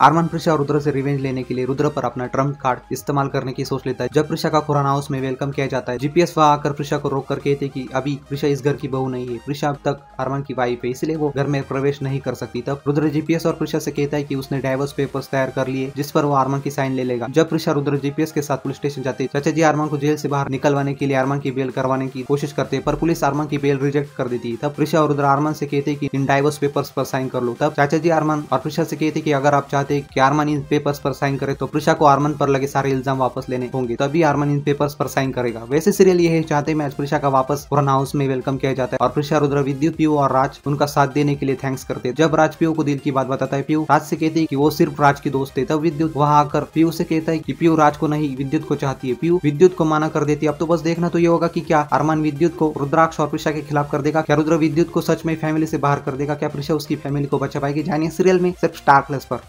आरमान प्रिशा और रुद्र से रिवेंज लेने के लिए रुद्र पर अपना ट्रंप कार्ड इस्तेमाल करने की सोच लेता है। जब प्रिशा का खुराना हाउस में वेलकम किया जाता है जीपीएस वहाँ आकर प्रिशा को रोक कर कहते कि अभी प्रिशा इस घर की बहू नहीं है। प्रिशा अब तक आरमान की वाइफ है, इसलिए वो घर में प्रवेश नहीं कर सकती। तब रुद्र जीपीएस और प्रिशा से कहता है कि उसने डाइवर्स पेपर्स तैयार कर लिए, जिस पर वो आरमान की साइन ले लेगा। जब प्रिशा रुद्र जीपीएस के साथ पुलिस स्टेशन जाते चाचा जी आरमान को जेल से बाहर निकलवाने के लिए आरमान की बेल करवाने की कोशिश करते पर पुलिस आरमान की बेल रिजेक्ट कर देती है। तब प्रिशा और रुद्र आरमान से कहते कि इन डाइवर्स पेपर्स पर साइन कर लो। तब चाचा जी आरमान और प्रिशा से कहते कि अगर आप चाहते कि आरमान इन पेपर्स पर साइन करे तो प्रिशा को आरमान पर लगे सारे इल्ज़ाम वापस लेने होंगे। तभी आरमान इन पेपर्स पर साइन करेगा। वैसे सीरियल ये चाहते मैं प्रिशा का वापस पुराना हाउस में वेलकम किया जाता है और प्रिशा रुद्र, विद्युत पीयू और राज उनका साथ देने के लिए थैंक्स करते जब राज पीयू को दिल की बात बताता है पीयू राज से कहते हैं कि वो सिर्फ़ राज की दोस्त है तब विद्युत वहाँ आकर पीयू से कहता है कि पीयू राज को नहीं, विद्युत को चाहती है। पीयू विद्युत को माना कर देती है। अब तो बस देखना तो ये होगा की क्या अरमान विद्युत को रुद्राक्ष और प्रिशा के खिलाफ कर देगा? क्या रुद्र विद्युत को सच में फैमिली से बाहर कर देगा? क्या प्रिशा उसकी फैमिली को बचा पाएगी? जानिए सीरियल में सिर्फ़ स्टार प्लस पर।